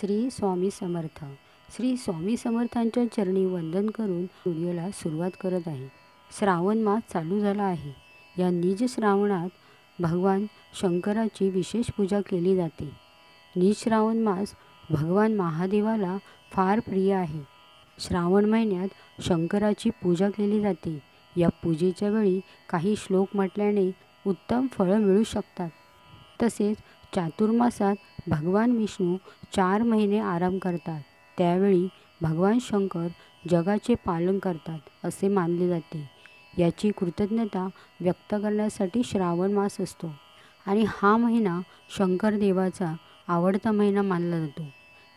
श्री स्वामी समर्थ. श्री स्वामी समर्थांच्या चरणी वंदन करून व्हिडिओला सुरुवात करत आहे. श्रावण मास चालू झाला आहे. या निज श्रावणात भगवान शंकराची विशेष पूजा केली जाते. निज श्रावण मास भगवान महादेवाला फार प्रिय आहे. श्रावण महिन्यात शंकराची पूजा केली जाते. या पूजेच्या वेळी काही श्लोक म्हटल्याने उत्तम फळं मिळू शकतात. तसेच चातुर्मासात भगवान विष्णू चार महिने आराम करतात. त्यावेळी भगवान शंकर जगाचे पालन करतात असे मानले जाते. याची कृतज्ञता व्यक्त करण्यासाठी श्रावण मास असतो आणि हा महिना शंकर देवाचा आवडता महिना मानला जातो.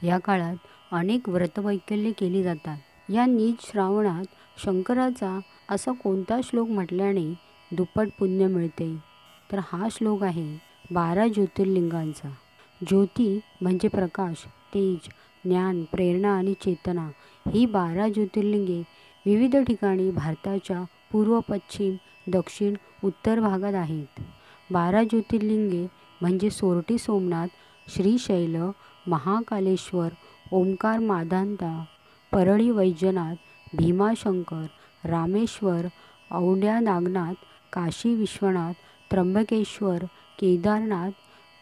या काळात अनेक व्रतवैकल्ये केली जातात. या नीच श्रावणात शंकराचा असा कोणता श्लोक म्हटल्याने दुप्पट पुण्य मिळते? तर हा श्लोक आहे बारा ज्योतिर्लिंगांचा. ज्योती म्हणजे प्रकाश तेज ज्ञान प्रेरणा आणि चेतना ही बारा ज्योतिर्लिंगे विविध ठिकाणी भारताच्या पूर्व पश्चिम दक्षिण उत्तर भागात आहेत. बारा ज्योतिर्लिंगे म्हणजे सोरटी सोमनाथ श्रीशैल महाकालेश्वर ओंकार माधांता परळी वैजनाथ भीमाशंकर रामेश्वर औंड्या नागनाथ काशी विश्वनाथ त्र्यंबकेश्वर केदारनाथ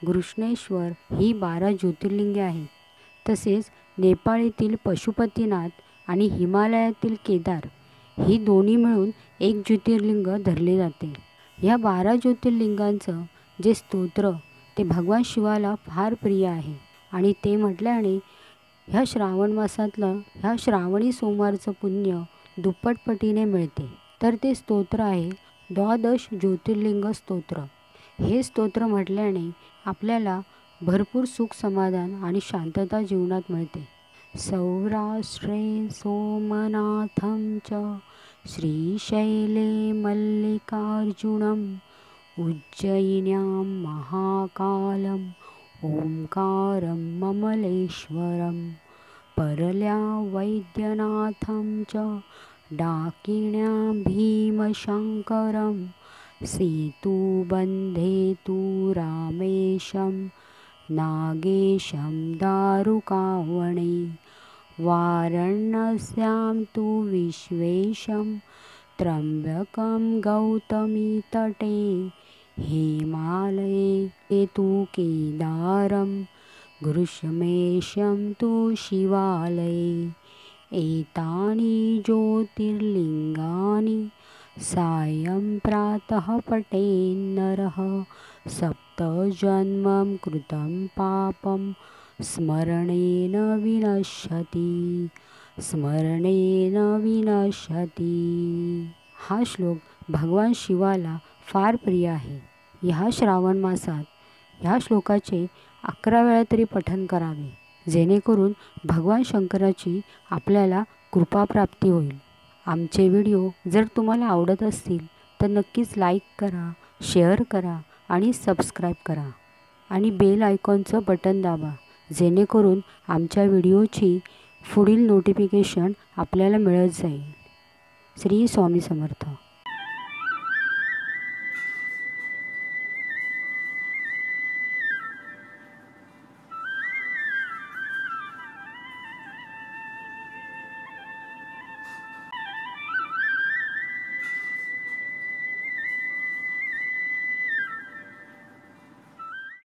घृष्णेश्वर ही बारा ज्योतिर्लिंगे आहेत. तसेच नेपाळीतील पशुपतीनाथ आणि हिमालयातील केदार ही दोन्ही मिळून एक ज्योतिर्लिंग धरले जाते. ह्या बारा ज्योतिर्लिंगांचं जे स्तोत्र ते भगवान शिवाला फार प्रिय आहे. आणि ते म्हटल्याने ह्या श्रावण मासातलं ह्या श्रावणी सोमवारचं पुण्य दुप्पटपटीने मिळते. तर ते स्तोत्र आहे द्वादश ज्योतिर्लिंग स्तोत्र. हे स्तोत्र म्हटल्याने आपल्याला भरपूर सुख समाधान आणि शांतता जीवनात मिळते. सौराष्ट्रे सोमनाथं च श्रीशैले मल्लिकार्जुनम् उज्जयिन्यां महाकालम् ओंकारं ममलेश्वरं परल्या वैद्यनाथं च डाकिण्या भीमशङ्करं सेतुबन्धे तु रामेशं नागेशं दारुकावणे वाराणस्यां तु विश्वेशं त्र्यम्बकं गौतमीतटे हिमालये तु केदारं घृष्मेशं तु शिवालये एतानि ज्योतिर्लिङ्गानि सायं प्रातः पठेन्नरः सप्तजन्मं कृतं पापं स्मरणेन विनश्यति। स्मरणेन विनश्यति। हा श्लोक भगवान शिवाला फार प्रिय आहे. ह्या श्रावण मासात ह्या श्लोकाचे अकरा वेळा तरी पठन करावे जेणेकरून भगवान शंकराची आपल्याला कृपाप्राप्ती होईल. आमचे व्हिडिओ जर तुम्हाला आवडत असतील तर नक्कीच लाईक करा शेअर करा आणि सबस्क्राईब करा. आणि बेल आयकॉनचं बटन दाबा जेणेकरून आमच्या व्हिडिओची पुढील नोटिफिकेशन आपल्याला मिळत जाईल. श्री स्वामी समर्थ.